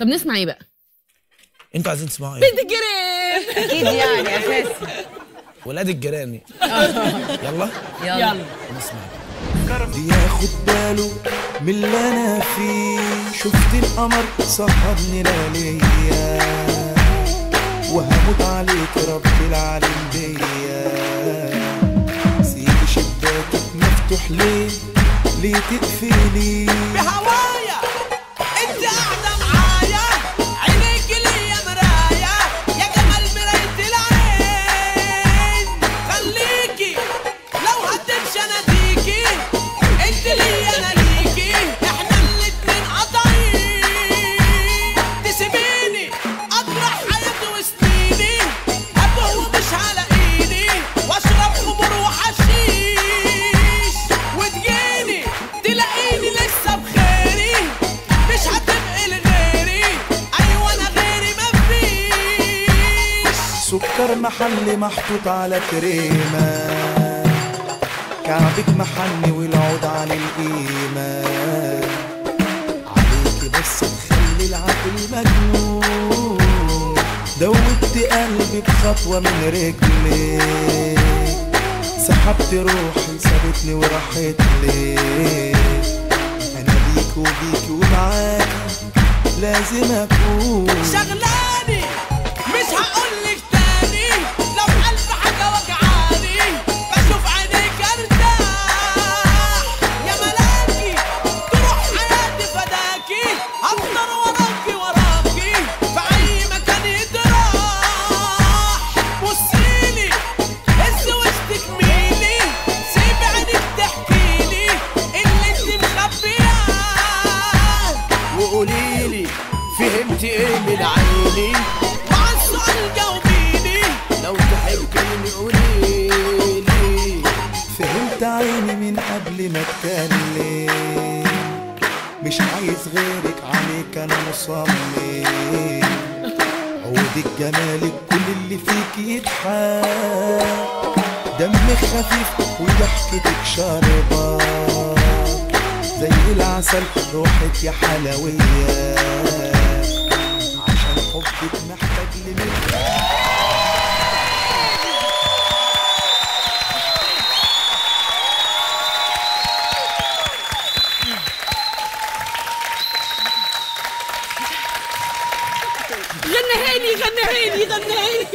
طب نسمع إيه بقى؟ أنتوا عايزين تسمعوا إيه؟ بنت الجيران. أكيد يعني أساسي. ولاد الجيران. يلا. يلا. نسمع. بياخد باله من اللي أنا فيه. شفت القمر سهرني لياليا وهموت عليك رب العالم بيا. سيب شباكك مفتوح ليه؟ ليه تقفلي؟ سكر محل محطوط على كريمة. كعبك محني والعود عن القيمة. عليكي بس تخلي العقل مجنون. دوبت قلبي بخطوة من رجلك سحبت روحي سابتني وراحت لك أنا بيك وبيك ومعاك لازم أكون. شغلاني فهمت إيه من عيني؟ مع السؤال جاوبيني. لو تحبيني قوليلي. فهمت عيني من قبل ما اتكلم مش عايز غيرك عليك أنا مصمم. عودك جمالك كل اللي فيك يضحك. دمك خفيف وضحكتك شاربة زي العسل روحك يا عشان حبك محتاج لمين غنها لي غنها لي غنها لي